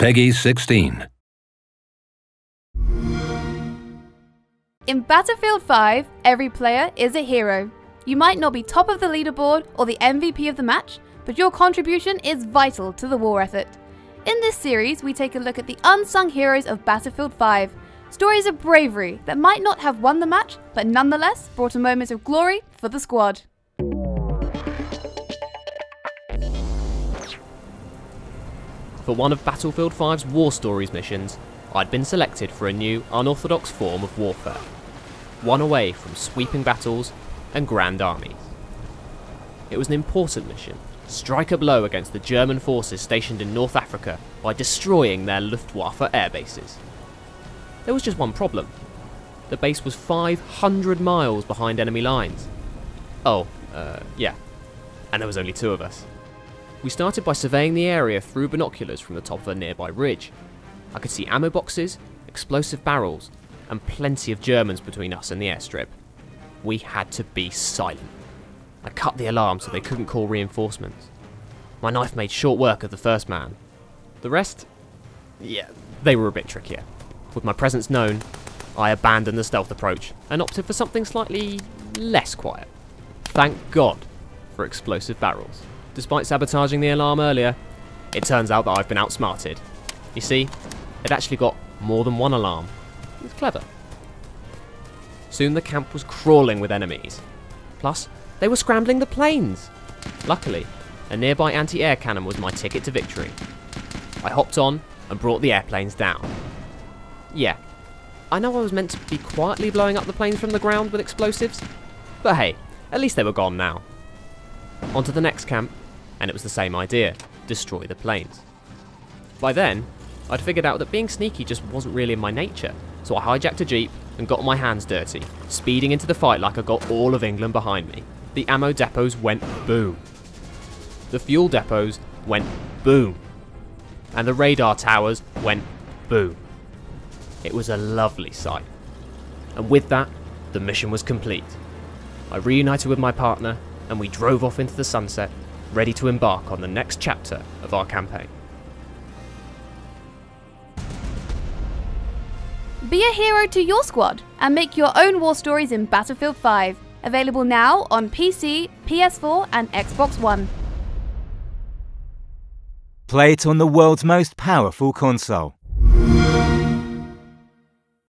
PEGI 16. In Battlefield 5, every player is a hero. You might not be top of the leaderboard or the MVP of the match, but your contribution is vital to the war effort. In this series, we take a look at the unsung heroes of Battlefield 5, stories of bravery that might not have won the match, but nonetheless brought a moment of glory for the squad. For one of Battlefield 5's War Stories missions, I'd been selected for a new, unorthodox form of warfare. One away from sweeping battles and grand armies. It was an important mission. Strike a blow against the German forces stationed in North Africa by destroying their Luftwaffe air bases. There was just one problem. The base was 500 miles behind enemy lines. Oh, uh, yeah. And there was only two of us. We started by surveying the area through binoculars from the top of a nearby ridge. I could see ammo boxes, explosive barrels, and plenty of Germans between us and the airstrip. We had to be silent. I cut the alarm so they couldn't call reinforcements. My knife made short work of the first man. The rest? Yeah, they were a bit trickier. With my presence known, I abandoned the stealth approach and opted for something slightly less quiet. Thank God for explosive barrels. Despite sabotaging the alarm earlier, it turns out that I've been outsmarted. You see, it actually got more than one alarm. It's clever. Soon the camp was crawling with enemies. Plus, they were scrambling the planes. Luckily, a nearby anti-air cannon was my ticket to victory. I hopped on and brought the airplanes down. Yeah, I know I was meant to be quietly blowing up the planes from the ground with explosives, but hey, at least they were gone now. On to the next camp, and it was the same idea destroy the planes. By then, I'd figured out that being sneaky just wasn't really in my nature, so I hijacked a jeep and got my hands dirty, speeding into the fight like I got all of England behind me. The ammo depots went boom. The fuel depots went boom. And the radar towers went boom. It was a lovely sight. And with that, the mission was complete. I reunited with my partner, and we drove off into the sunset, ready to embark on the next chapter of our campaign. Be a hero to your squad and make your own war stories in Battlefield 5. Available now on PC, PS4, and Xbox One. Play it on the world's most powerful console.